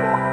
Thank.